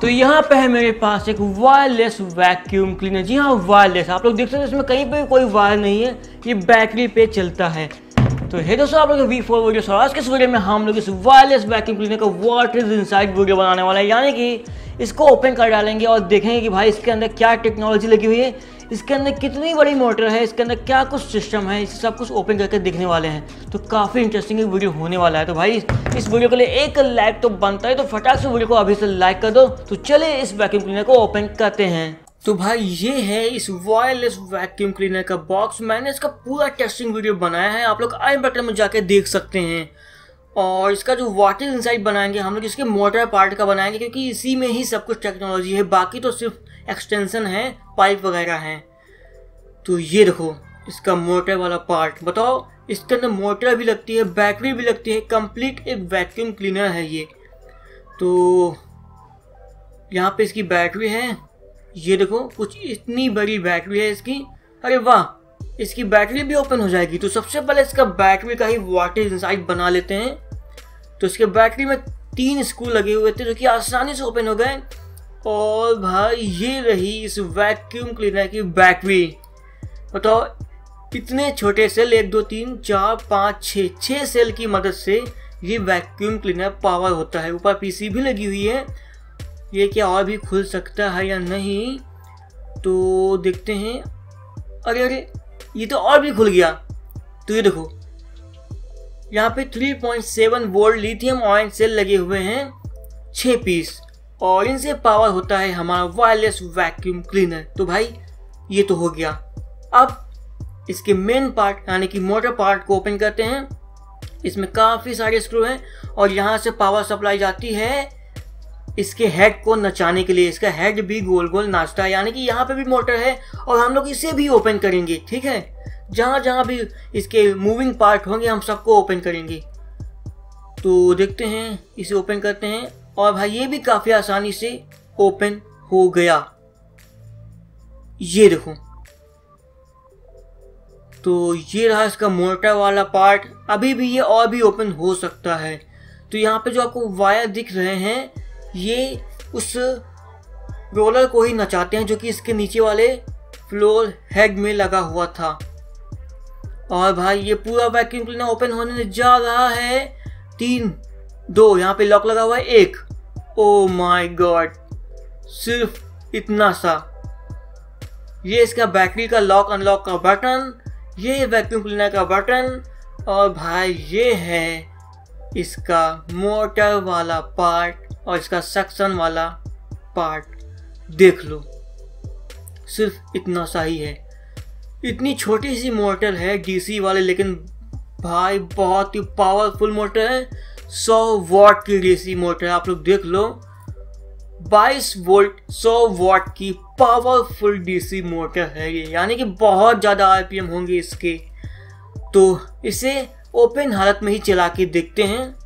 तो यहाँ पे है मेरे पास एक वायरलेस वैक्यूम क्लीनर जी हाँ वायरलेस आप लोग देख सकते हैं, इसमें कहीं पे कोई वायर नहीं है। ये बैटरी पे चलता है। तो हे दोस्तों, आप लोग वी फोर वीडियो आज के इस वीडियो में हम लोग इस वायरलेस वैक्यूम क्लीनर का वाटर इज़ इनसाइड वीडियो बनाने वाला है। यानी कि इसको ओपन कर डालेंगे और देखेंगे कि भाई इसके अंदर क्या टेक्नोलॉजी लगी हुई है, इसके अंदर कितनी बड़ी मोटर है, इसके अंदर क्या कुछ सिस्टम है, इस सब कुछ ओपन करके देखने वाले हैं। तो काफ़ी इंटरेस्टिंग वीडियो होने वाला है। तो भाई, इस वीडियो के लिए एक लाइक तो बनता है तो फटाक से वीडियो को अभी से लाइक कर दो। तो चले इस वैक्यूम क्लीनर को ओपन करते हैं। तो भाई, ये है इस वायरलेस वैक्यूम क्लीनर का बॉक्स मैंने इसका पूरा टेस्टिंग वीडियो बनाया है। आप लोग आई बटन में जाके देख सकते हैं। और इसका जो वाटर इंसाइड बनाएँगे, हम लोग इसके मोटर पार्ट का बनाएँगे, क्योंकि इसी में ही सब कुछ टेक्नोलॉजी है। बाकी तो सिर्फ़ एक्सटेंशन है पाइप वगैरह हैं। तो ये देखो, इसका मोटर वाला पार्ट। बताओ, इसके अंदर मोटर भी लगती है बैटरी भी लगती है कंप्लीट एक वैक्यूम क्लीनर है ये। तो यहाँ पे इसकी बैटरी है। ये देखो, कुछ इतनी बड़ी बैटरी है इसकी। अरे वाह, इसकी बैटरी भी ओपन हो जाएगी। तो सबसे पहले इसका बैटरी का ही वाटर इंसाइड बना लेते हैं। तो इसके बैटरी में तीन स्क्रू लगे हुए थे जो कि आसानी से ओपन हो गए। और भाई, ये रही इस वैक्यूम क्लीनर की बैटरी बताओ इतने छोटे सेल एक, दो, तीन, चार, पाँच छः छः सेल की मदद से ये वैक्यूम क्लीनर पावर होता है। ऊपर पीसी भी लगी हुई है। ये क्या और भी खुल सकता है या नहीं? तो देखते हैं। अरे अरे, ये तो और भी खुल गया। तो ये देखो। यहाँ पे 3.7 वोल्ट लिथियम ऑयन सेल लगे हुए हैं छः पीस और इनसे पावर होता है हमारा वायरलेस वैक्यूम क्लीनर तो भाई, ये तो हो गया। अब इसके मेन पार्ट यानी कि मोटर पार्ट को ओपन करते हैं। इसमें काफ़ी सारे स्क्रू हैं, और यहाँ से पावर सप्लाई जाती है इसके हेड को नचाने के लिए, इसका हेड भी गोल गोल नाचता है, यानी कि यहाँ पे भी मोटर है और हम लोग इसे भी ओपन करेंगे, ठीक है? जहाँ जहाँ भी इसके मूविंग पार्ट होंगे, हम सबको ओपन करेंगे। तो देखते हैं, इसे ओपन करते हैं और भाई, ये भी काफ़ी आसानी से ओपन हो गया। ये देखो। तो ये रहा इसका मोटर वाला पार्ट अभी भी ये और भी ओपन हो सकता है। तो यहाँ पे जो आपको वायर दिख रहे हैं ये उस रोलर को ही नचाते हैं जो कि इसके नीचे वाले फ्लोर हेड में लगा हुआ था। और भाई, ये पूरा वैक्यूम क्लीनर ओपन होने जा रहा है। तीन, दो, यहाँ पे लॉक लगा हुआ है। एक ओ माय गॉड सिर्फ़ इतना सा। ये इसका बैटरी का लॉक अनलॉक का बटन ये वैक्यूम क्लीनर का बटन और भाई, ये है इसका मोटर वाला पार्ट और इसका सेक्शन वाला पार्ट देख लो। सिर्फ़ इतना सा ही है। इतनी छोटी सी मोटर है डीसी वाले, लेकिन भाई बहुत ही पावरफुल मोटर है। 100 वॉट की डीसी मोटर है, आप लोग देख लो। 22 वोल्ट 100 वॉट की पावरफुल डीसी मोटर है ये। यानी कि बहुत ज़्यादा आरपीएम होंगे इसके। तो इसे ओपन हालत में ही चला के देखते हैं।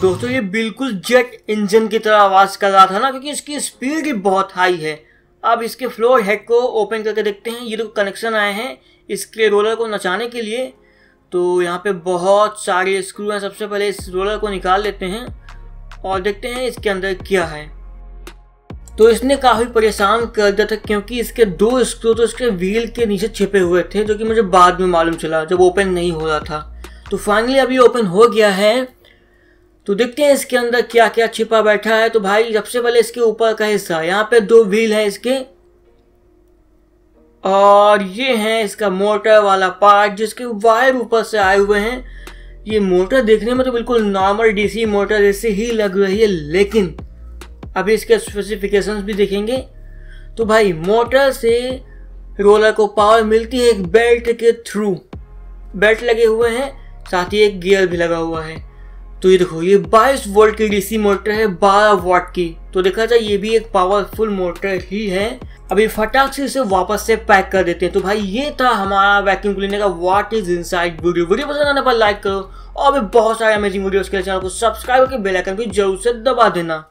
दोस्तों, ये बिल्कुल जेट इंजन की तरह आवाज़ कर रहा था ना, क्योंकि इसकी स्पीड ही बहुत हाई है। अब इसके फ्लोर हेड को ओपन करके देखते हैं। ये जो कनेक्शन आए हैं इसके रोलर को नचाने के लिए। तो यहाँ पे बहुत सारे स्क्रू हैं। सबसे पहले इस रोलर को निकाल लेते हैं और देखते हैं इसके अंदर क्या है। तो इसने काफ़ी परेशान कर दिया था, क्योंकि इसके दो स्क्रू तो इसके व्हील के नीचे छिपे हुए थे, जो कि मुझे बाद में मालूम चला जब ओपन नहीं हो रहा था। तो फाइनली अभी ओपन हो गया है। तो देखते हैं इसके अंदर क्या क्या छिपा बैठा है। तो भाई, सबसे पहले इसके ऊपर का हिस्सा, यहाँ पे दो व्हील है इसके। और ये है इसका मोटर वाला पार्ट, जिसके वायर ऊपर से आए हुए हैं। ये मोटर देखने में तो बिल्कुल नॉर्मल डीसी मोटर जैसे ही लग रही है, लेकिन अभी इसके स्पेसिफिकेशंस भी देखेंगे। तो भाई, मोटर से रोलर को पावर मिलती है एक बेल्ट के थ्रू बेल्ट लगे हुए हैं, साथ ही एक गियर भी लगा हुआ है। तो ये देखो, ये 22 वोल्ट की डीसी मोटर है 12 वाट की। तो देखा जाए, ये भी एक पावरफुल मोटर ही है। अभी फटाक से इसे वापस से पैक कर देते हैं। तो भाई, ये था हमारा वैक्यूम क्लीनर का what is inside video video पसंद आने पर लाइक करो और भी बहुत सारे अमेजिंग वीडियोस के चैनल को सब्सक्राइब करके बेल आइकन भी ज़रूर से दबा देना।